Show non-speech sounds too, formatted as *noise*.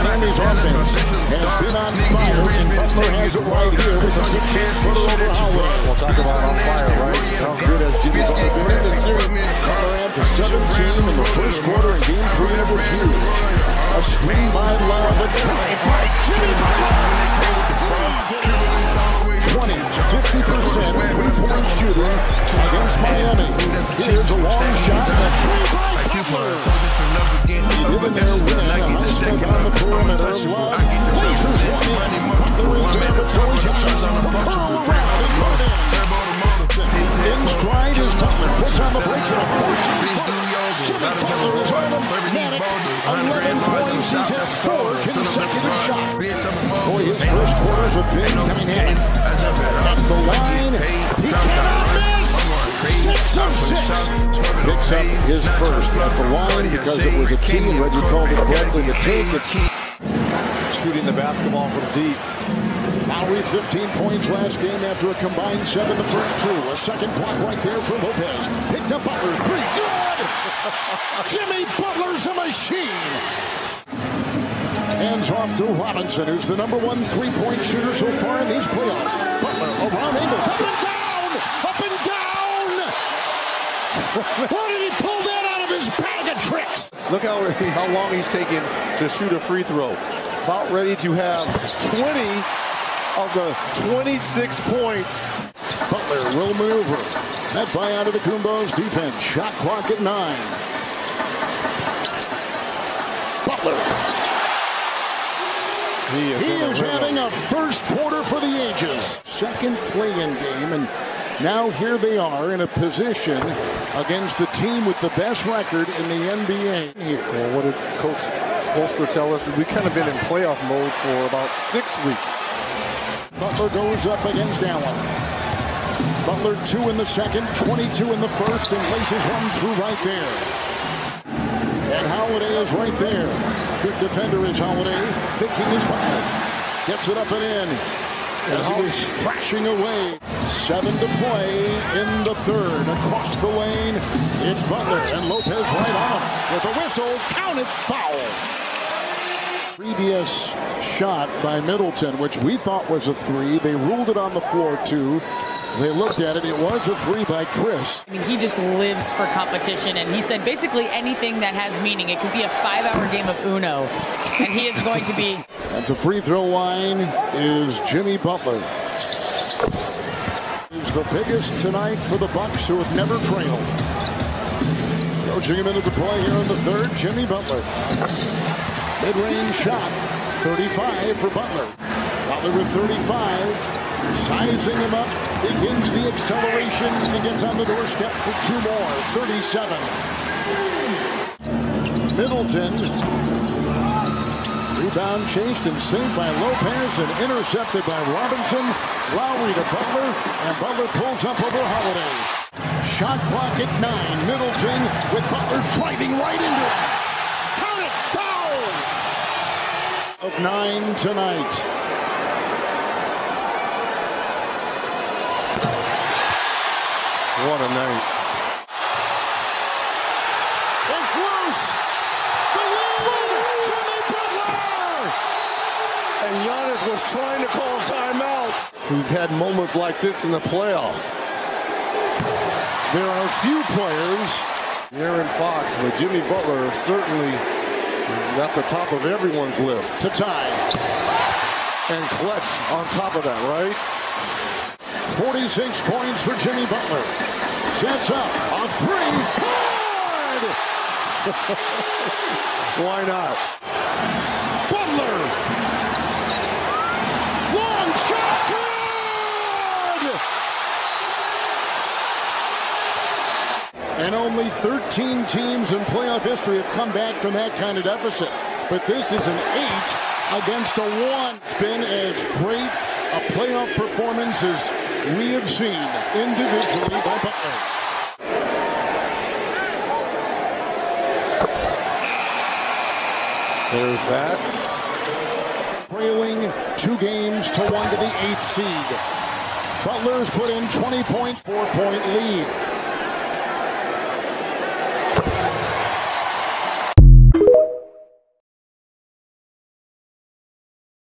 Miami's offense has been on fire, and Butler has it right here with a 15-footer over Howard. We'll talk about on fire, right? How good has Jimmy Butler been in this series? Butler had to 17 in the first quarter in game three of the two. A screen by Love, a drive by Jimmy Butler. 20, 50% three-point shooter against Miami. Here's a long shot, and a three by Butler. Given their win, the perimeter. Love lasers one in. Butler is there, but so is Johnson. Curl around and put it in. In stride is Butler. Puts on the brakes and a force. Jimmy Butler is automatic. 11 points. He's had four consecutive shots. Boy, his first quarters have been coming in. At the line, he cannot miss. Picks up his first at the line because it was a team. Reggie called it correctly. The take. Shooting the basketball from deep. Lowry 15 points last game after a combined seven the first two. A second block right there for Lopez. Picked up Butler. Three. Good! *laughs* Jimmy Butler's a machine. Hands off to Robinson, who's the number one three-point shooter so far in these playoffs. Butler around Ingles. Up and down! Up and down! How did he pull that out of his bag of tricks? Look how, how long he's taken to shoot a free throw. About ready to have 20 of the 26 points. Butler will maneuver. That by out of the Kumbos defense. Shot clock at nine. Butler. He is, He is having a first quarter for the ages. Second play-in game, and now here they are in a position against the team with the best record in the NBA. Here. Well, what did Coach Spoelstra tell us? We've kind of been in playoff mode for about six weeks. Butler goes up against Allen. Butler two in the second, 22 in the first, and laces one through right there. And Holiday is right there. Good defender is Holiday. Thinking is foul. Gets it up and in. As he was thrashing away. Seven to play in the third. Across the lane, it's Butler and Lopez right on. With a whistle, counted foul. Previous shot by Middleton, which we thought was a three. They ruled it on the floor too. They looked at it. It was a three by Chris. I mean, he just lives for competition, and he said basically anything that has meaning. It could be a five-hour game of Uno, and he is going to be. *laughs* At the free throw line is Jimmy Butler. The biggest tonight for the Bucks, who have never trailed. Coaching him into the play here in the third, Jimmy Butler. Mid-range shot, 35 for Butler. Butler with 35. Sizing him up, begins the acceleration and gets on the doorstep for two more, 37. Middleton Rebound chased and saved by Lopez and intercepted by Robinson. Lowry to Butler, and Butler pulls up over Holiday. Shot clock at nine. Middleton with Butler driving right into it. Count it, foul! Of nine tonight. What a night. And Giannis was trying to call timeout. He's had moments like this in the playoffs. There are few players Aaron Fox, but Jimmy Butler certainly at the top of everyone's list. to tie. And clutch on top of that, right? 46 points for Jimmy Butler. Sets up on three. Good! *laughs* Why not? Butler. Long shot. Good! And only 13 teams in playoff history have come back from that kind of deficit. But this is an eight against a one. It's been as great a playoff performance as we have seen individually by Butler. There's that. trailing two games to one to the eighth seed. Butler's put in 20 point, four point lead.